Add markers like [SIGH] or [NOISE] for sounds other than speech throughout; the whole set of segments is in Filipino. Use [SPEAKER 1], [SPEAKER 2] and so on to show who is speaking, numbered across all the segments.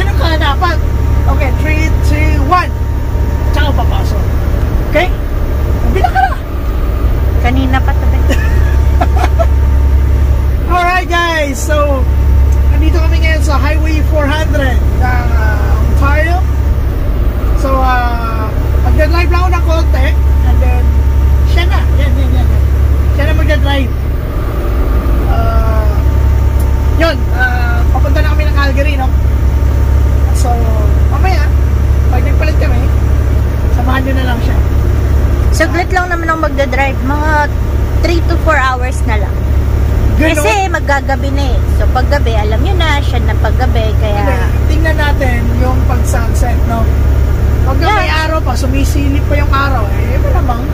[SPEAKER 1] Ganun ka dapat. Okay, 3, 2, 1. Tsaka papasok. Okay? Bila ka na.
[SPEAKER 2] Kanina pa tabi. [LAUGHS]
[SPEAKER 1] Alright guys, so nandito kami ngayon sa Highway 400 ng uh, Ontario. magdadrive,
[SPEAKER 2] mga 3 to 4 hours na lang.
[SPEAKER 1] Ganun?
[SPEAKER 2] Kasi maggagabi na eh. So, paggabi, alam nyo na, siya na paggabi, kaya...
[SPEAKER 1] Hindi, tingnan natin yung pag-sunset, no? Pag
[SPEAKER 2] yeah.
[SPEAKER 1] may araw pa, sumisilip pa yung araw, eh, malamang,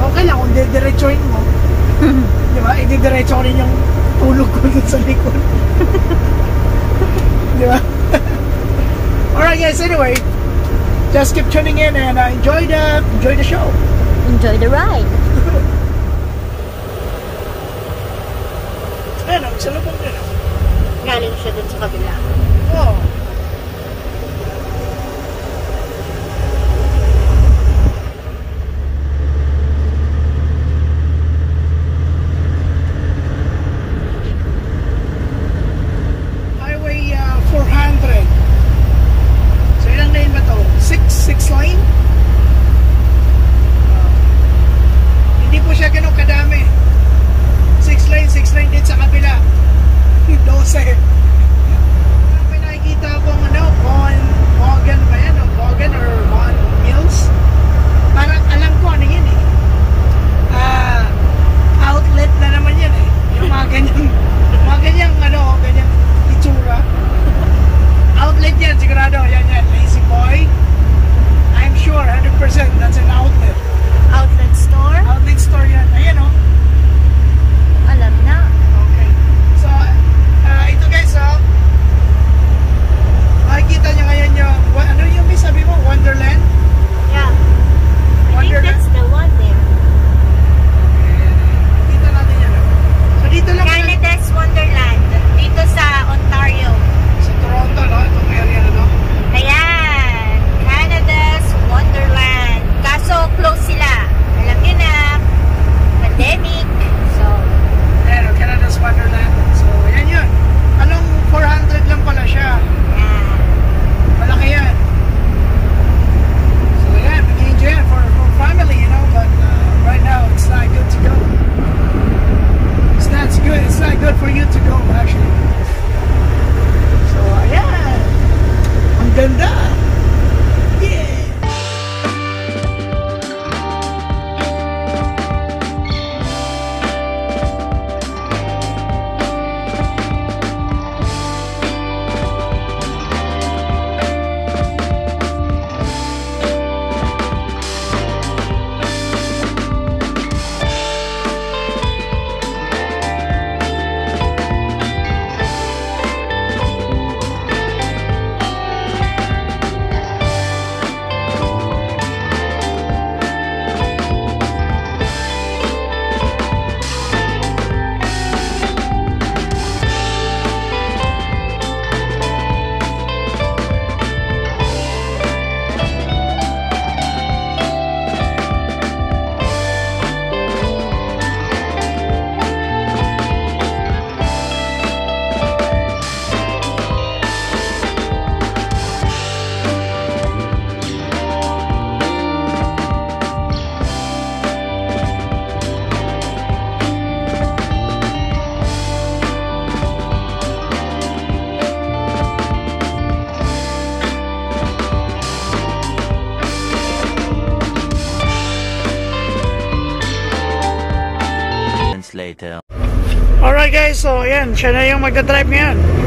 [SPEAKER 1] okay lang kung didiretsoin mo. [LAUGHS] Di ba? Ididiretso ko rin yung tulog ko dun sa likod. [LAUGHS] Di ba? [LAUGHS] Alright guys, anyway, just keep tuning in and uh, enjoy the enjoy the show.
[SPEAKER 2] Enjoy the ride.
[SPEAKER 1] Oh. So, ayan, siya na yung magdadrive ngayon.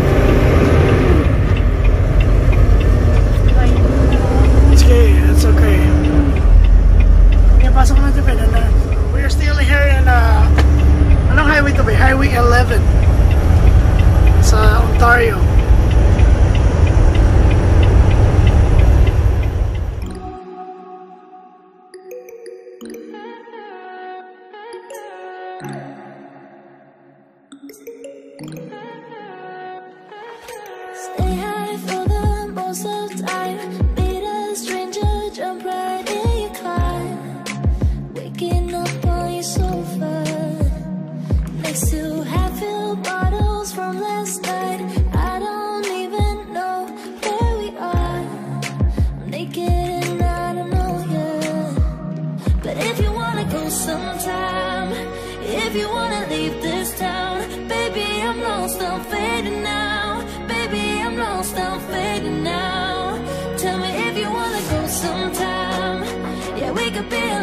[SPEAKER 3] feel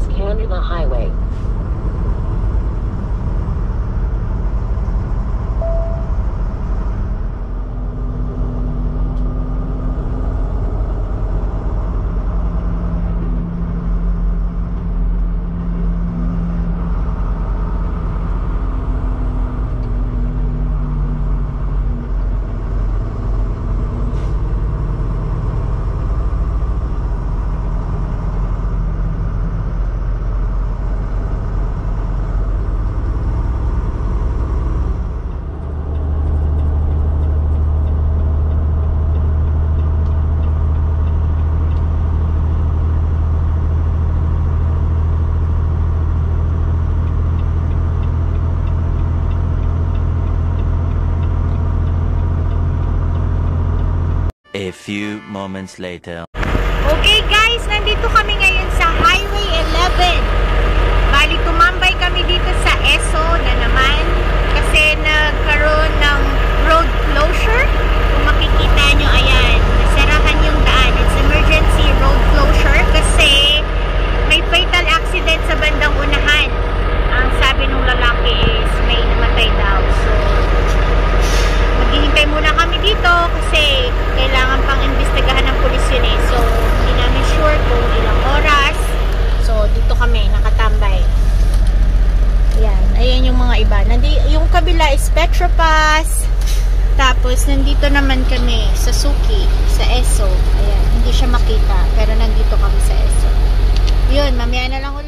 [SPEAKER 4] times Canada Highway.
[SPEAKER 5] A few moments later.
[SPEAKER 2] Okay, mga iba. Nandi, yung kabila is Petropass. Tapos, nandito naman kami sa Suki, sa ESO. Ayan, hindi siya makita. Pero nandito kami sa ESO. Yun, mamaya na lang ulit.